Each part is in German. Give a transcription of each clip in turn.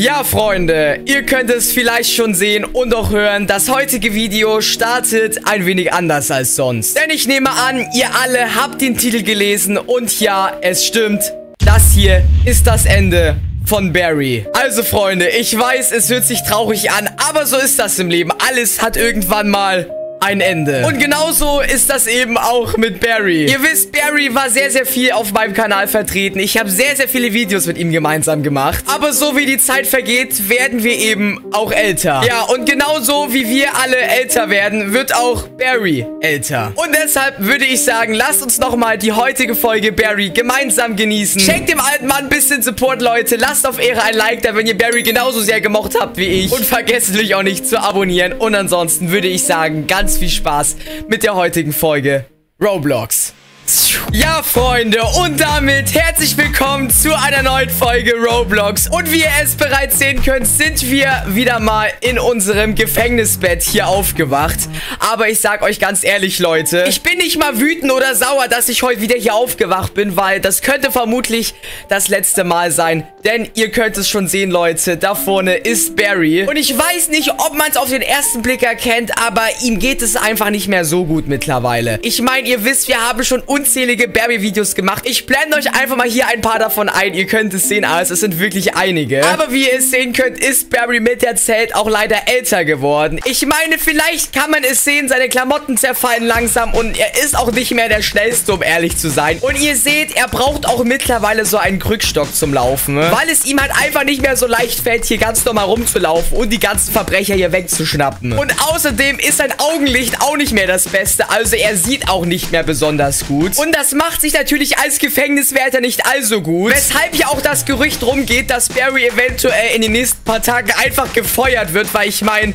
Ja, Freunde, ihr könnt es vielleicht schon sehen und auch hören, das heutige Video startet ein wenig anders als sonst. Denn ich nehme an, ihr alle habt den Titel gelesen und ja, es stimmt, das hier ist das Ende von Barry. Also, Freunde, ich weiß, es hört sich traurig an, aber so ist das im Leben. Alles hat irgendwann mal ein Ende. Und genauso ist das eben auch mit Barry. Ihr wisst, Barry war sehr, sehr viel auf meinem Kanal vertreten. Ich habe sehr, sehr viele Videos mit ihm gemeinsam gemacht. Aber so wie die Zeit vergeht, werden wir eben auch älter. Ja, und genauso wie wir alle älter werden, wird auch Barry älter. Und deshalb würde ich sagen, lasst uns nochmal die heutige Folge Barry gemeinsam genießen. Schenkt dem alten Mann ein bisschen Support, Leute. Lasst auf Ehre ein Like da, wenn ihr Barry genauso sehr gemocht habt wie ich. Und vergesst natürlich auch nicht zu abonnieren. Und ansonsten würde ich sagen, ganz ganz viel Spaß mit der heutigen Folge Roblox. Ja, Freunde, und damit herzlich willkommen zu einer neuen Folge Roblox. Und wie ihr es bereits sehen könnt, sind wir wieder mal in unserem Gefängnisbett hier aufgewacht. Aber ich sag euch ganz ehrlich, Leute, ich bin nicht mal wütend oder sauer, dass ich heute wieder hier aufgewacht bin, weil das könnte vermutlich das letzte Mal sein. Denn ihr könnt es schon sehen, Leute, da vorne ist Barry. Und ich weiß nicht, ob man es auf den ersten Blick erkennt, aber ihm geht es einfach nicht mehr so gut mittlerweile. Ich meine, ihr wisst, wir haben schon unzählige Barry-Videos gemacht. Ich blende euch einfach mal hier ein paar davon ein. Ihr könnt es sehen, also es sind wirklich einige. Aber wie ihr es sehen könnt, ist Barry mit der Zeit auch leider älter geworden. Ich meine, vielleicht kann man es sehen, seine Klamotten zerfallen langsam und er ist auch nicht mehr der Schnellste, um ehrlich zu sein. Und ihr seht, er braucht auch mittlerweile so einen Krückstock zum Laufen, ne? weil es ihm halt einfach nicht mehr so leicht fällt, hier ganz normal rumzulaufen und die ganzen Verbrecher hier wegzuschnappen. Und außerdem ist sein Augenlicht auch nicht mehr das Beste, also er sieht auch nicht mehr besonders gut gut. Und das macht sich natürlich als Gefängniswärter nicht allzu gut. Weshalb ja auch das Gerücht rumgeht, dass Barry eventuell in den nächsten paar Tagen einfach gefeuert wird, weil ich meine,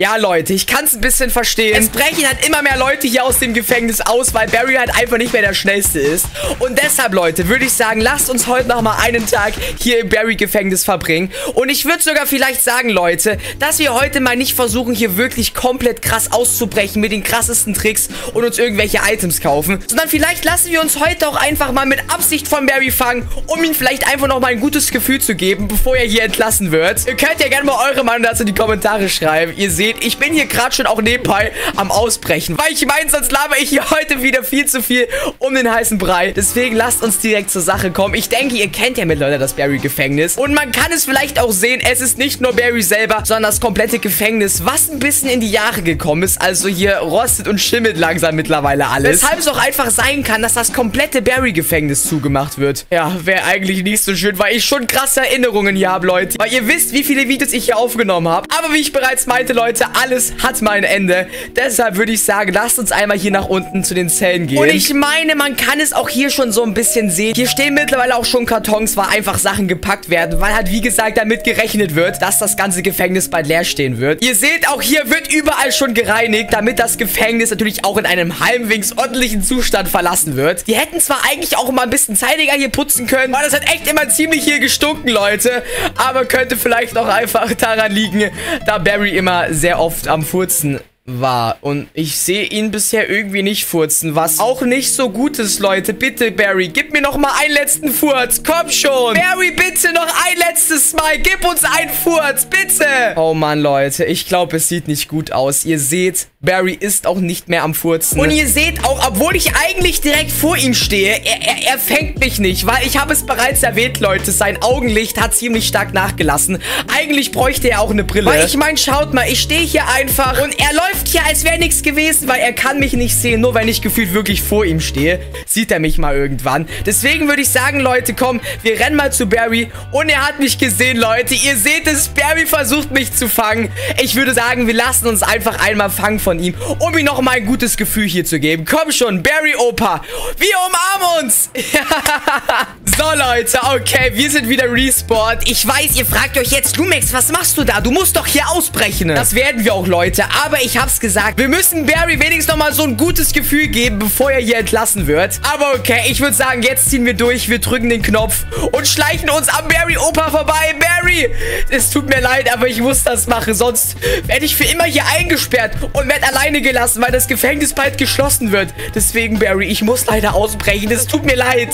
ja, Leute, ich kann es ein bisschen verstehen. Es brechen halt immer mehr Leute hier aus dem Gefängnis aus, weil Barry halt einfach nicht mehr der Schnellste ist. Und deshalb, Leute, würde ich sagen, lasst uns heute noch mal einen Tag hier im Barry-Gefängnis verbringen. Und ich würde sogar vielleicht sagen, Leute, dass wir heute mal nicht versuchen, hier wirklich komplett krass auszubrechen mit den krassesten Tricks und uns irgendwelche Items kaufen. Sondern vielleicht lassen wir uns heute auch einfach mal mit Absicht von Barry fangen, um ihm vielleicht einfach noch mal ein gutes Gefühl zu geben, bevor er hier entlassen wird. Ihr könnt ja gerne mal eure Meinung dazu in die Kommentare schreiben. Ihr seht, seht, ich bin hier gerade schon auch nebenbei am Ausbrechen. Weil ich meine, sonst laber ich hier heute wieder viel zu viel um den heißen Brei. Deswegen lasst uns direkt zur Sache kommen. Ich denke, ihr kennt ja mittlerweile das Barry-Gefängnis. Und man kann es vielleicht auch sehen, es ist nicht nur Barry selber, sondern das komplette Gefängnis, was ein bisschen in die Jahre gekommen ist. Also hier rostet und schimmelt langsam mittlerweile alles. Weshalb es auch einfach sein kann, dass das komplette Barry-Gefängnis zugemacht wird. Ja, wäre eigentlich nicht so schön, weil ich schon krasse Erinnerungen hier habe, Leute. Weil ihr wisst, wie viele Videos ich hier aufgenommen habe. Aber wie ich bereits meinte, Leute, Leute, alles hat mal ein Ende. Deshalb würde ich sagen, lasst uns einmal hier nach unten zu den Zellen gehen. Und ich meine, man kann es auch hier schon so ein bisschen sehen. Hier stehen mittlerweile auch schon Kartons, weil einfach Sachen gepackt werden. Weil halt, wie gesagt, damit gerechnet wird, dass das ganze Gefängnis bald leer stehen wird. Ihr seht, auch hier wird überall schon gereinigt, damit das Gefängnis natürlich auch in einem halbwegs ordentlichen Zustand verlassen wird. Die hätten zwar eigentlich auch mal ein bisschen zeitiger hier putzen können, weil das hat echt immer ziemlich hier gestunken, Leute. Aber könnte vielleicht auch einfach daran liegen, da Barry immer sehr sehr oft am Furzen war. Und ich sehe ihn bisher irgendwie nicht furzen, was auch nicht so gut ist, Leute. Bitte, Barry, gib mir noch mal einen letzten Furz. Komm schon. Barry, bitte noch ein letztes Mal. Gib uns einen Furz, bitte. Oh Mann, Leute, ich glaube, es sieht nicht gut aus. Ihr seht, Barry ist auch nicht mehr am Furzen. Und ihr seht auch, obwohl ich eigentlich direkt vor ihm stehe, er, er, er fängt mich nicht, weil ich habe es bereits erwähnt, Leute, sein Augenlicht hat ziemlich stark nachgelassen. Eigentlich bräuchte er auch eine Brille. Weil ich meine, schaut mal, ich stehe hier einfach und er läuft läuft hier, als wäre nichts gewesen, weil er kann mich nicht sehen. Nur wenn ich gefühlt wirklich vor ihm stehe, sieht er mich mal irgendwann. Deswegen würde ich sagen, Leute, komm, wir rennen mal zu Barry. Und er hat mich gesehen, Leute. Ihr seht es, Barry versucht mich zu fangen. Ich würde sagen, wir lassen uns einfach einmal fangen von ihm, um ihm noch mal ein gutes Gefühl hier zu geben. Komm schon, Barry Opa. Wir umarmen uns. so, Leute, okay, wir sind wieder respawned. Ich weiß, ihr fragt euch jetzt, Lumex, was machst du da? Du musst doch hier ausbrechen. Das werden wir auch, Leute. Aber ich habe hab's gesagt. Wir müssen Barry wenigstens nochmal so ein gutes Gefühl geben, bevor er hier entlassen wird. Aber okay, ich würde sagen, jetzt ziehen wir durch. Wir drücken den Knopf und schleichen uns am Barry-Opa vorbei. Barry! Es tut mir leid, aber ich muss das machen. Sonst werde ich für immer hier eingesperrt und werde alleine gelassen, weil das Gefängnis bald geschlossen wird. Deswegen, Barry, ich muss leider ausbrechen. Es tut mir leid.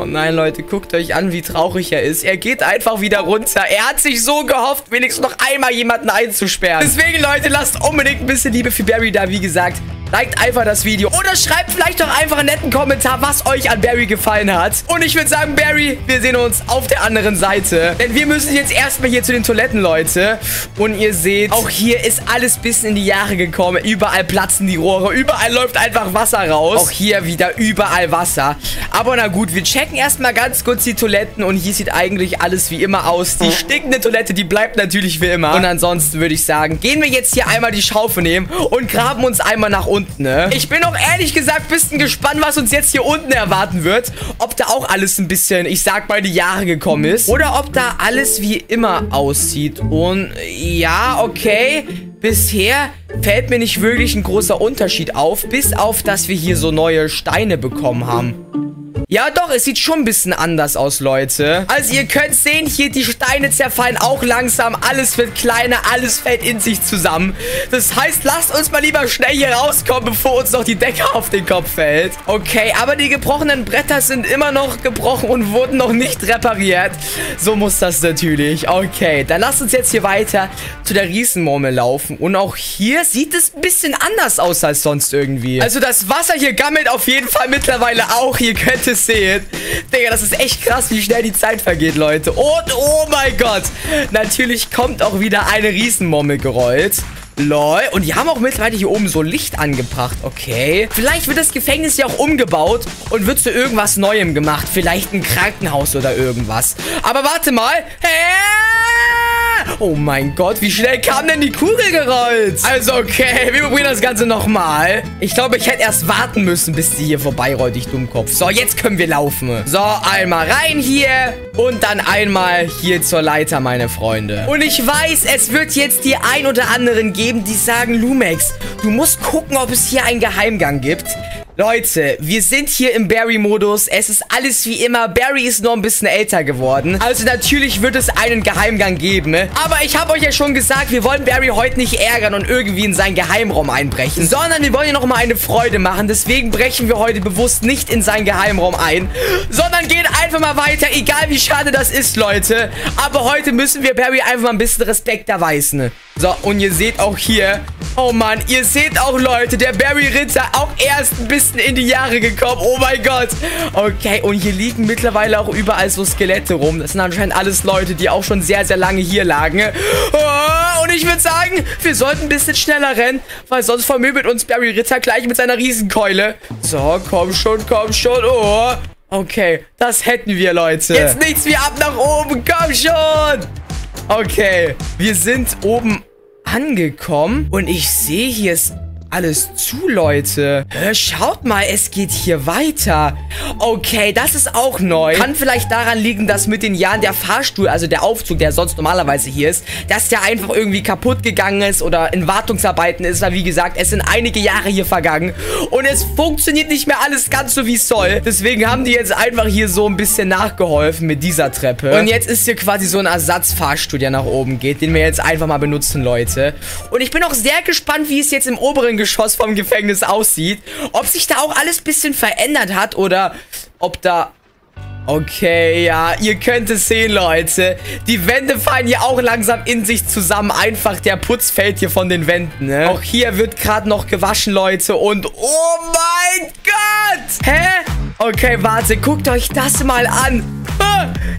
Oh nein, Leute, guckt euch an, wie traurig er ist. Er geht einfach wieder runter. Er hat sich so gehofft, wenigstens noch einmal jemanden einzusperren. Deswegen, Leute, lasst unbedingt ein bisschen Liebe für Barry da. Wie gesagt, Liked einfach das Video. Oder schreibt vielleicht doch einfach einen netten Kommentar, was euch an Barry gefallen hat. Und ich würde sagen, Barry, wir sehen uns auf der anderen Seite. Denn wir müssen jetzt erstmal hier zu den Toiletten, Leute. Und ihr seht, auch hier ist alles bisschen in die Jahre gekommen. Überall platzen die Rohre. Überall läuft einfach Wasser raus. Auch hier wieder überall Wasser. Aber na gut, wir checken erstmal ganz kurz die Toiletten. Und hier sieht eigentlich alles wie immer aus. Die stinkende Toilette, die bleibt natürlich wie immer. Und ansonsten würde ich sagen, gehen wir jetzt hier einmal die Schaufel nehmen und graben uns einmal nach unten unten, ne? Ich bin auch ehrlich gesagt ein bisschen gespannt, was uns jetzt hier unten erwarten wird. Ob da auch alles ein bisschen, ich sag mal, die Jahre gekommen ist. Oder ob da alles wie immer aussieht. Und ja, okay. Bisher fällt mir nicht wirklich ein großer Unterschied auf, bis auf, dass wir hier so neue Steine bekommen haben. Ja, doch, es sieht schon ein bisschen anders aus, Leute. Also, ihr könnt sehen, hier die Steine zerfallen auch langsam. Alles wird kleiner, alles fällt in sich zusammen. Das heißt, lasst uns mal lieber schnell hier rauskommen, bevor uns noch die Decke auf den Kopf fällt. Okay, aber die gebrochenen Bretter sind immer noch gebrochen und wurden noch nicht repariert. So muss das natürlich. Okay, dann lasst uns jetzt hier weiter zu der Riesenmurmel laufen. Und auch hier sieht es ein bisschen anders aus als sonst irgendwie. Also, das Wasser hier gammelt auf jeden Fall mittlerweile auch. Ihr könnt es seht. Digga, das ist echt krass, wie schnell die Zeit vergeht, Leute. Und, oh mein Gott. Natürlich kommt auch wieder eine Riesenmommel gerollt. Lol. Und die haben auch mittlerweile hier oben so Licht angebracht. Okay. Vielleicht wird das Gefängnis ja auch umgebaut und wird zu irgendwas Neuem gemacht. Vielleicht ein Krankenhaus oder irgendwas. Aber warte mal. Hä? Oh mein Gott, wie schnell kam denn die Kugel gerollt? Also, okay, wir probieren das Ganze nochmal. Ich glaube, ich hätte erst warten müssen, bis sie hier vorbeirollt, ich Dummkopf. So, jetzt können wir laufen. So, einmal rein hier und dann einmal hier zur Leiter, meine Freunde. Und ich weiß, es wird jetzt die ein oder anderen geben, die sagen, Lumex, du musst gucken, ob es hier einen Geheimgang gibt. Leute, wir sind hier im Barry-Modus. Es ist alles wie immer. Barry ist nur ein bisschen älter geworden. Also natürlich wird es einen Geheimgang geben. Aber ich habe euch ja schon gesagt, wir wollen Barry heute nicht ärgern und irgendwie in seinen Geheimraum einbrechen. Sondern wir wollen ihm nochmal eine Freude machen. Deswegen brechen wir heute bewusst nicht in seinen Geheimraum ein. Sondern gehen einfach mal weiter. Egal wie schade das ist, Leute. Aber heute müssen wir Barry einfach mal ein bisschen Respekt erweisen. So, und ihr seht auch hier... Oh Mann, ihr seht auch, Leute, der Barry Ritter auch erst ein bisschen in die Jahre gekommen. Oh mein Gott. Okay, und hier liegen mittlerweile auch überall so Skelette rum. Das sind anscheinend alles Leute, die auch schon sehr, sehr lange hier lagen. Oh, und ich würde sagen, wir sollten ein bisschen schneller rennen, weil sonst vermöbelt uns Barry Ritter gleich mit seiner Riesenkeule. So, komm schon, komm schon. Oh, okay, das hätten wir, Leute. Jetzt nichts wie ab nach oben, komm schon. Okay, wir sind oben angekommen und ich sehe, hier ist alles zu, Leute. Schaut mal, es geht hier weiter. Okay, das ist auch neu. Kann vielleicht daran liegen, dass mit den Jahren der Fahrstuhl, also der Aufzug, der sonst normalerweise hier ist, dass der einfach irgendwie kaputt gegangen ist oder in Wartungsarbeiten ist. Weil, wie gesagt, es sind einige Jahre hier vergangen und es funktioniert nicht mehr alles ganz so, wie es soll. Deswegen haben die jetzt einfach hier so ein bisschen nachgeholfen mit dieser Treppe. Und jetzt ist hier quasi so ein Ersatzfahrstuhl, der nach oben geht, den wir jetzt einfach mal benutzen, Leute. Und ich bin auch sehr gespannt, wie es jetzt im oberen Geschoss vom Gefängnis aussieht. Ob sich da auch alles ein bisschen verändert hat oder ob da... Okay, ja, ihr könnt es sehen, Leute. Die Wände fallen hier auch langsam in sich zusammen. Einfach der Putz fällt hier von den Wänden, ne? Auch hier wird gerade noch gewaschen, Leute. Und, oh mein Gott! Hä? Okay, warte, guckt euch das mal an.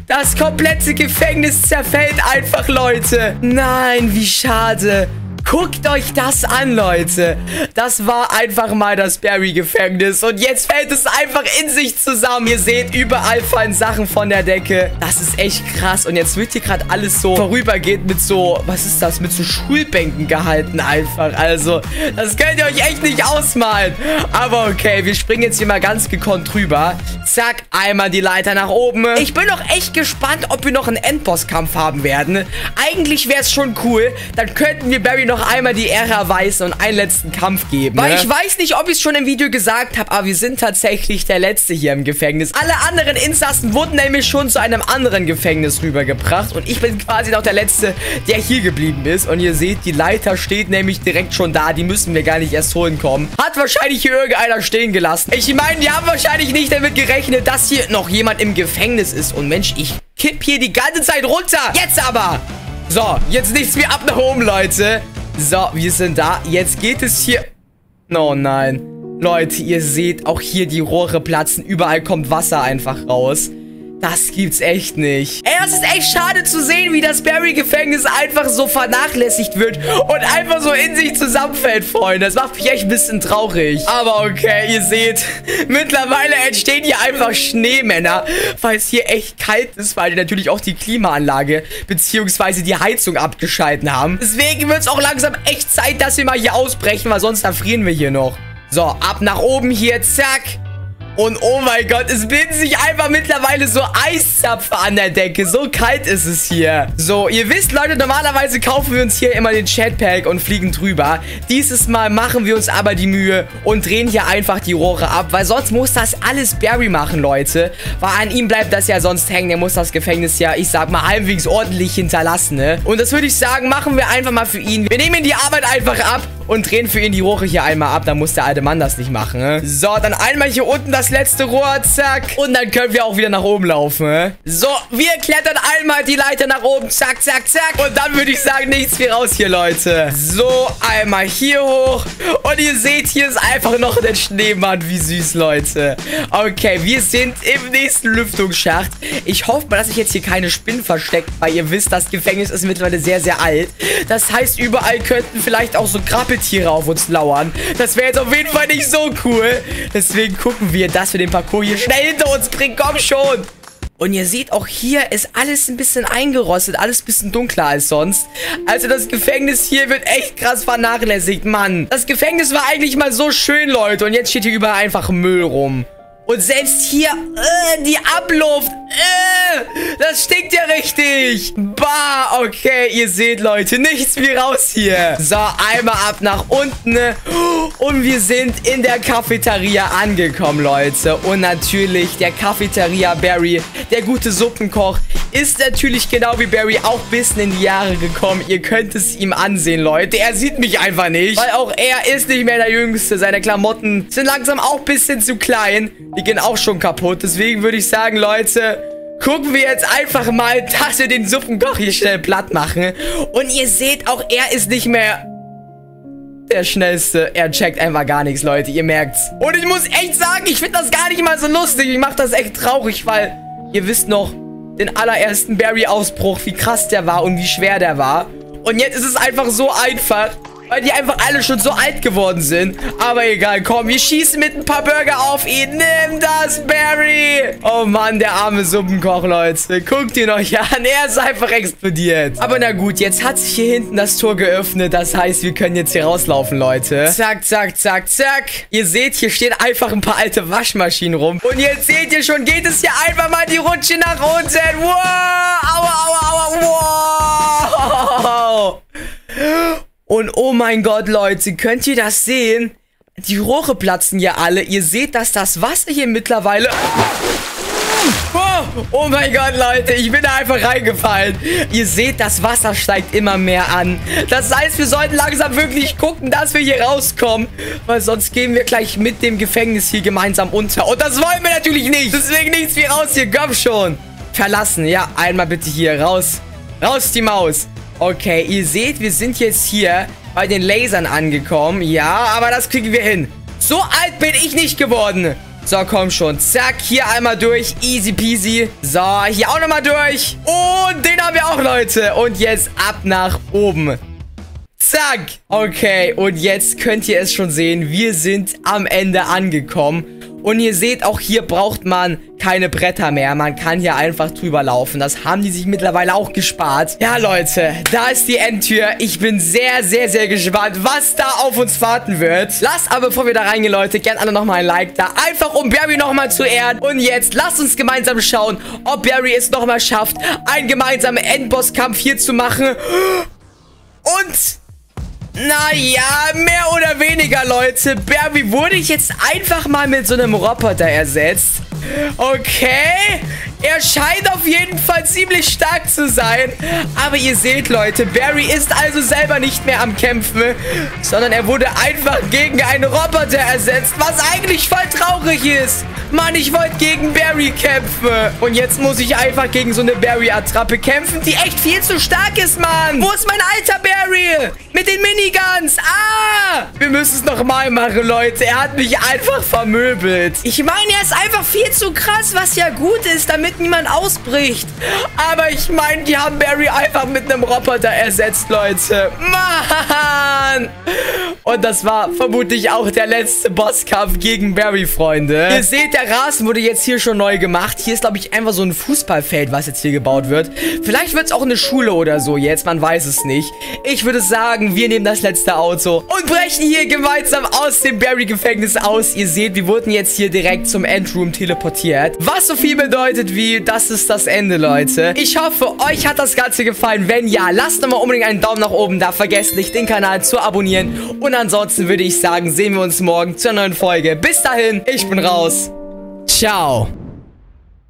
Das komplette Gefängnis zerfällt einfach, Leute. Nein, wie schade. Guckt euch das an, Leute. Das war einfach mal das Barry-Gefängnis. Und jetzt fällt es einfach in sich zusammen. Ihr seht, überall fallen Sachen von der Decke. Das ist echt krass. Und jetzt wird hier gerade alles so vorübergehend mit so, was ist das, mit so Schulbänken gehalten einfach. Also, das könnt ihr euch echt nicht ausmalen. Aber okay, wir springen jetzt hier mal ganz gekonnt drüber. Zack, einmal die Leiter nach oben. Ich bin auch echt gespannt, ob wir noch einen Endbosskampf haben werden. Eigentlich wäre es schon cool. Dann könnten wir Barry noch noch einmal die Ehre erweisen und einen letzten Kampf geben. Weil ne? ich weiß nicht, ob ich es schon im Video gesagt habe, aber wir sind tatsächlich der Letzte hier im Gefängnis. Alle anderen Insassen wurden nämlich schon zu einem anderen Gefängnis rübergebracht und ich bin quasi noch der Letzte, der hier geblieben ist. Und ihr seht, die Leiter steht nämlich direkt schon da. Die müssen wir gar nicht erst holen kommen. Hat wahrscheinlich hier irgendeiner stehen gelassen. Ich meine, die haben wahrscheinlich nicht damit gerechnet, dass hier noch jemand im Gefängnis ist. Und Mensch, ich kipp hier die ganze Zeit runter. Jetzt aber. So, jetzt nichts mehr ab nach oben, Leute. So, wir sind da. Jetzt geht es hier... Oh nein. Leute, ihr seht, auch hier die Rohre platzen. Überall kommt Wasser einfach raus. Das gibt's echt nicht. Ey, das ist echt schade zu sehen, wie das Barry-Gefängnis einfach so vernachlässigt wird und einfach so in sich zusammenfällt, Freunde. Das macht mich echt ein bisschen traurig. Aber okay, ihr seht, mittlerweile entstehen hier einfach Schneemänner, weil es hier echt kalt ist, weil die natürlich auch die Klimaanlage bzw. die Heizung abgeschalten haben. Deswegen wird es auch langsam echt Zeit, dass wir mal hier ausbrechen, weil sonst erfrieren wir hier noch. So, ab nach oben hier, zack. Und oh mein Gott, es bilden sich einfach mittlerweile so Eiszapfen an der Decke. So kalt ist es hier. So, ihr wisst, Leute, normalerweise kaufen wir uns hier immer den Chatpack und fliegen drüber. Dieses Mal machen wir uns aber die Mühe und drehen hier einfach die Rohre ab, weil sonst muss das alles Barry machen, Leute. Weil an ihm bleibt das ja sonst hängen. Der muss das Gefängnis ja, ich sag mal, halbwegs ordentlich hinterlassen, ne? Und das würde ich sagen, machen wir einfach mal für ihn. Wir nehmen die Arbeit einfach ab und drehen für ihn die Rohre hier einmal ab. Dann muss der alte Mann das nicht machen, ne? So, dann einmal hier unten das letzte Rohr, zack. Und dann können wir auch wieder nach oben laufen, ne? So, wir klettern einmal die Leiter nach oben, zack, zack, zack. Und dann würde ich sagen, nichts wie raus hier, Leute. So, einmal hier hoch. Und ihr seht, hier ist einfach noch der Schneemann. Wie süß, Leute. Okay, wir sind im nächsten Lüftungsschacht. Ich hoffe mal, dass sich jetzt hier keine Spinnen versteckt, weil ihr wisst, das Gefängnis ist mittlerweile sehr, sehr alt. Das heißt, überall könnten vielleicht auch so Krabbeltiere auf uns lauern. Das wäre jetzt auf jeden Fall nicht so cool. Deswegen gucken wir, dass wir den Parcours hier schnell hinter uns bringen. Komm schon. Und ihr seht, auch hier ist alles ein bisschen eingerostet, alles ein bisschen dunkler als sonst. Also das Gefängnis hier wird echt krass vernachlässigt, Mann. Das Gefängnis war eigentlich mal so schön, Leute. Und jetzt steht hier überall einfach Müll rum. Und selbst hier, äh, die Abluft, äh, das stinkt ja richtig. Bah, okay, ihr seht, Leute, nichts wie raus hier. So, einmal ab nach unten. Und wir sind in der Cafeteria angekommen, Leute. Und natürlich der Cafeteria Barry, der gute Suppenkoch, ist natürlich genau wie Barry auch ein bisschen in die Jahre gekommen. Ihr könnt es ihm ansehen, Leute. Er sieht mich einfach nicht, weil auch er ist nicht mehr der Jüngste. Seine Klamotten sind langsam auch ein bisschen zu klein. Die gehen auch schon kaputt. Deswegen würde ich sagen, Leute... Gucken wir jetzt einfach mal, dass wir den Suppenkoch hier schnell platt machen. Und ihr seht, auch er ist nicht mehr der Schnellste. Er checkt einfach gar nichts, Leute. Ihr merkt's. Und ich muss echt sagen, ich finde das gar nicht mal so lustig. Ich mache das echt traurig, weil ihr wisst noch, den allerersten Barry-Ausbruch, wie krass der war und wie schwer der war. Und jetzt ist es einfach so einfach, weil die einfach alle schon so alt geworden sind. Aber egal, komm, wir schießen mit ein paar Burger auf ihn. Nimm das, Barry. Oh Mann, der arme Suppenkoch, Leute. Guckt ihn euch an. Er ist einfach explodiert. Aber na gut, jetzt hat sich hier hinten das Tor geöffnet. Das heißt, wir können jetzt hier rauslaufen, Leute. Zack, zack, zack, zack. Ihr seht, hier stehen einfach ein paar alte Waschmaschinen rum. Und jetzt seht ihr schon, geht es hier einfach mal die Rutsche nach unten. Wow. Aua, aua, aua. Wow. Und oh mein Gott, Leute, könnt ihr das sehen? Die Rohre platzen hier alle. Ihr seht, dass das Wasser hier mittlerweile... Oh, oh mein Gott, Leute, ich bin da einfach reingefallen. Ihr seht, das Wasser steigt immer mehr an. Das heißt, wir sollten langsam wirklich gucken, dass wir hier rauskommen. Weil sonst gehen wir gleich mit dem Gefängnis hier gemeinsam unter. Und das wollen wir natürlich nicht. Deswegen nichts wie raus hier. Komm schon. Verlassen. Ja, einmal bitte hier raus. Raus die Maus. Okay, ihr seht, wir sind jetzt hier bei den Lasern angekommen. Ja, aber das kriegen wir hin. So alt bin ich nicht geworden. So, komm schon. Zack, hier einmal durch. Easy peasy. So, hier auch nochmal durch. Und den haben wir auch, Leute. Und jetzt ab nach oben. Zack. Okay, und jetzt könnt ihr es schon sehen. Wir sind am Ende angekommen. Und ihr seht, auch hier braucht man keine Bretter mehr. Man kann hier einfach drüber laufen. Das haben die sich mittlerweile auch gespart. Ja, Leute, da ist die Endtür. Ich bin sehr, sehr, sehr gespannt, was da auf uns warten wird. Lasst aber, bevor wir da reingehen, Leute, gerne alle nochmal ein Like da. Einfach, um Barry nochmal zu ehren. Und jetzt lasst uns gemeinsam schauen, ob Barry es nochmal schafft, einen gemeinsamen Endbosskampf hier zu machen. Und Naja, mehr oder weniger, Leute. Barry wurde ich jetzt einfach mal mit so einem Roboter ersetzt. Okay, er scheint auf jeden Fall ziemlich stark zu sein. Aber ihr seht, Leute, Barry ist also selber nicht mehr am Kämpfen, sondern er wurde einfach gegen einen Roboter ersetzt, was eigentlich voll traurig ist. Mann, ich wollte gegen Barry kämpfen. Und jetzt muss ich einfach gegen so eine Barry-Attrappe kämpfen, die echt viel zu stark ist, Mann. Wo ist mein alter Barry? Mit den Miniguns. Ah! Wir müssen es nochmal machen, Leute. Er hat mich einfach vermöbelt. Ich meine, er ist einfach viel zu krass, was ja gut ist, damit niemand ausbricht. Aber ich meine, die haben Barry einfach mit einem Roboter ersetzt, Leute. Mann! Und das war vermutlich auch der letzte Bosskampf gegen Barry, Freunde. Ihr seht, der Rasen wurde jetzt hier schon neu gemacht. Hier ist, glaube ich, einfach so ein Fußballfeld, was jetzt hier gebaut wird. Vielleicht wird es auch eine Schule oder so jetzt, man weiß es nicht. Ich würde sagen, wir nehmen das letzte Auto und brechen hier gemeinsam aus dem Barry-Gefängnis aus. Ihr seht, wir wurden jetzt hier direkt zum Endroom teleportiert. Was so viel bedeutet wie, das ist das Ende, Leute. Ich hoffe, euch hat das Ganze gefallen. Wenn ja, lasst nochmal unbedingt einen Daumen nach oben da. Vergesst nicht, den Kanal zu abonnieren. Und ansonsten würde ich sagen, sehen wir uns morgen zur neuen Folge. Bis dahin, ich bin raus. Ciao.